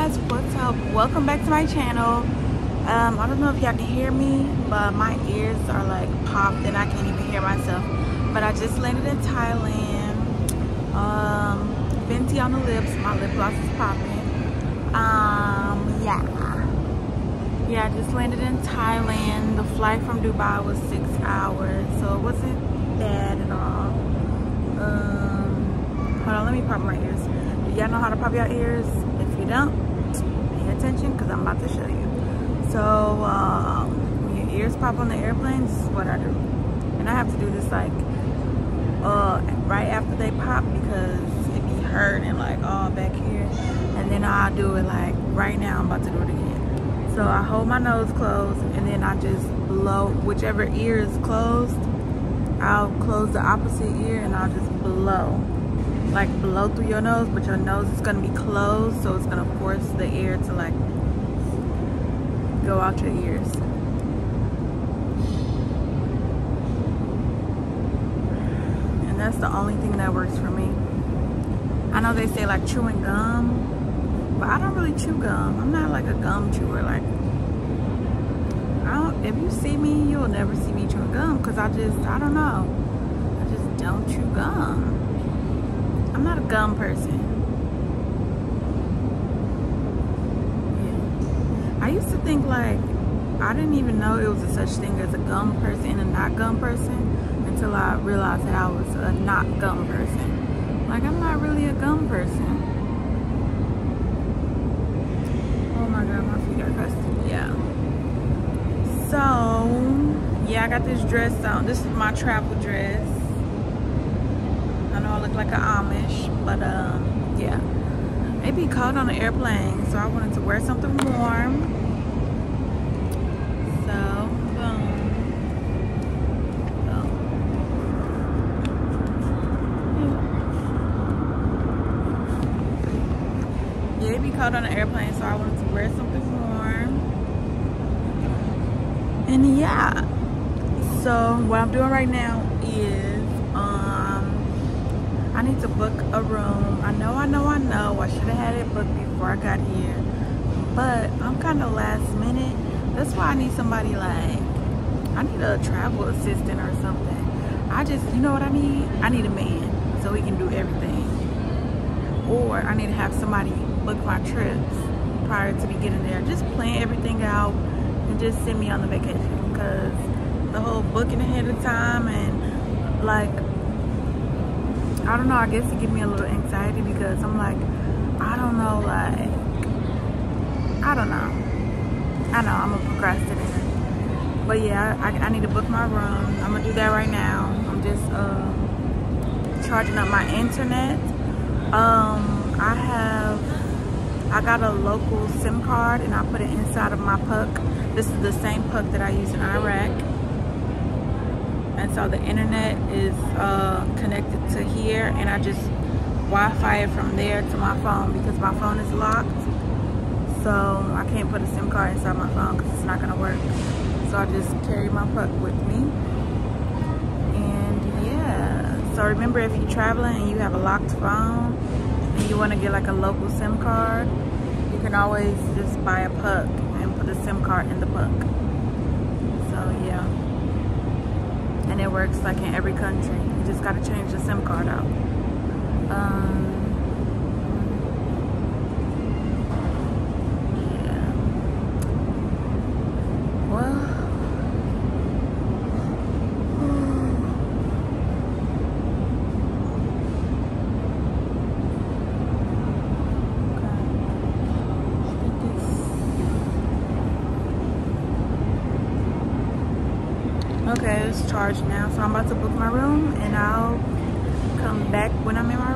guys what's up? Welcome back to my channel. Um, I don't know if y'all can hear me but my ears are like popped and I can't even hear myself. But I just landed in Thailand. Um, Fenty on the lips. My lip gloss is popping. Um, yeah. Yeah I just landed in Thailand. The flight from Dubai was six hours so it wasn't bad at all. Um, hold on let me pop my ears. Y'all know how to pop your ears don't pay attention because i'm about to show you. So um, when your ears pop on the airplane this is what i do. And i have to do this like uh, right after they pop because it be hurting like all back here. And then i'll do it like right now i'm about to do it again. So i hold my nose closed and then i just blow whichever ear is closed i'll close the opposite ear and i'll just blow like blow through your nose but your nose is going to be closed so it's going to force the air to like go out your ears. And that's the only thing that works for me. I know they say like chewing gum but I don't really chew gum. I'm not like a gum chewer like I don't if you see me you'll never see me chewing gum because I just I don't know. I just don't chew gum gum person. Yeah. I used to think like, I didn't even know it was a such thing as a gum person and a not gum person until I realized that I was a not gum person. Like, I'm not really a gum person. Oh my God, my feet are crusty. Yeah. So, yeah, I got this dress on. This is my travel dress look like an Amish, but um, yeah. It be cold on the airplane, so I wanted to wear something warm. So, boom. boom. Yeah, it be cold on the airplane, so I wanted to wear something warm. And yeah, so what I'm doing right now is I need to book a room. I know, I know, I know. I should have had it booked before I got here. But I'm kind of last minute. That's why I need somebody like, I need a travel assistant or something. I just, you know what I need? I need a man so he can do everything. Or I need to have somebody book my trips prior to me getting there. Just plan everything out and just send me on the vacation. Because the whole booking ahead of time and like I don't know, I guess it gives me a little anxiety because I'm like, I don't know, like, I don't know. I know, I'm a procrastinator. But yeah, I, I need to book my room. I'm gonna do that right now. I'm just uh, charging up my internet. Um, I have, I got a local SIM card and I put it inside of my puck. This is the same puck that I use in Iraq and so the internet is uh, here and I just Wi-Fi it from there to my phone because my phone is locked. So I can't put a SIM card inside my phone because it's not gonna work. So I just carry my puck with me. And yeah. So remember if you're traveling and you have a locked phone and you want to get like a local SIM card you can always just buy a puck and put a SIM card in the puck so yeah and works like in every country. You just gotta change the SIM card out. Um, Okay, it's charged now, so I'm about to book my room and I'll come back when I'm in my.